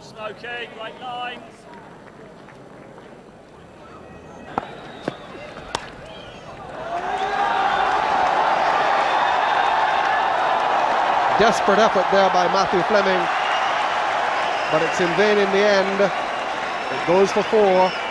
Smokey. Great. Desperate effort there by Matthew Fleming, but it's in vain in the end. It goes for four.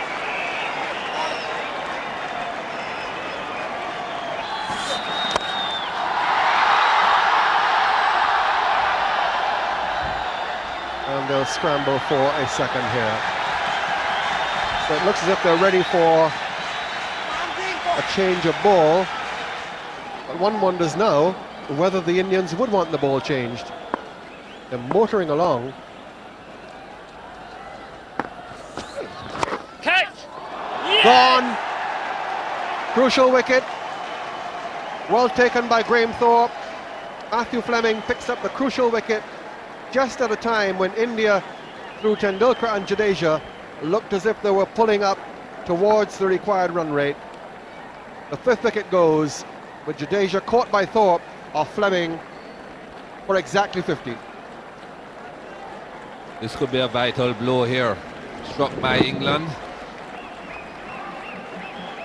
And they'll scramble for a second here. So it looks as if they're ready for a change of ball. But one wonders now whether the Indians would want the ball changed. They're motoring along. Catch! Gone. Crucial wicket. Well taken by Graham Thorpe. Matthew Fleming picks up the crucial wicket just at a time when India, through Tendulkar and Jadeja, looked as if they were pulling up towards the required run rate. The fifth wicket goes with Jadeja caught by Thorpe or Fleming for exactly 50. This could be a vital blow here. Struck by England.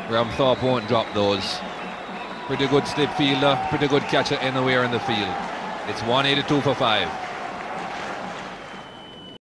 Graham Thorpe won't drop those. Pretty good slip fielder, pretty good catcher anywhere in the field. It's 182 for 5.